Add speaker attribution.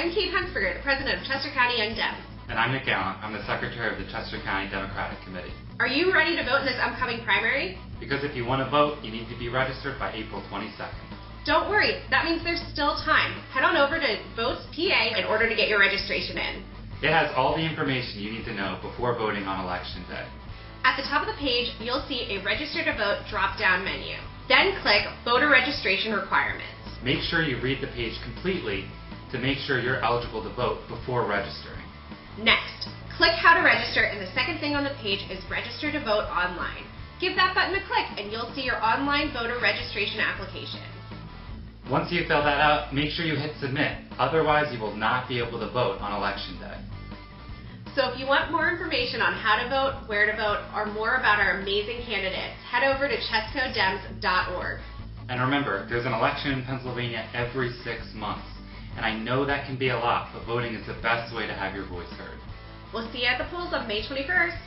Speaker 1: I'm Kate Hunsberger, the president of Chester County Young Dems.
Speaker 2: And I'm Nick Allen. I'm the secretary of the Chester County Democratic Committee.
Speaker 1: Are you ready to vote in this upcoming primary?
Speaker 2: Because if you want to vote, you need to be registered by April 22nd.
Speaker 1: Don't worry, that means there's still time. Head on over to Votes PA in order to get your registration in.
Speaker 2: It has all the information you need to know before voting on election day.
Speaker 1: At the top of the page, you'll see a Register to Vote drop down menu. Then click Voter Registration Requirements.
Speaker 2: Make sure you read the page completely to make sure you're eligible to vote before registering.
Speaker 1: Next, click How to Register, and the second thing on the page is Register to Vote Online. Give that button a click, and you'll see your online voter registration application.
Speaker 2: Once you fill that out, make sure you hit Submit. Otherwise, you will not be able to vote on election day.
Speaker 1: So if you want more information on how to vote, where to vote, or more about our amazing candidates, head over to chescodems.org.
Speaker 2: And remember, there's an election in Pennsylvania every six months. And I know that can be a lot, but voting is the best way to have your voice heard.
Speaker 1: We'll see you at the polls on May 21st.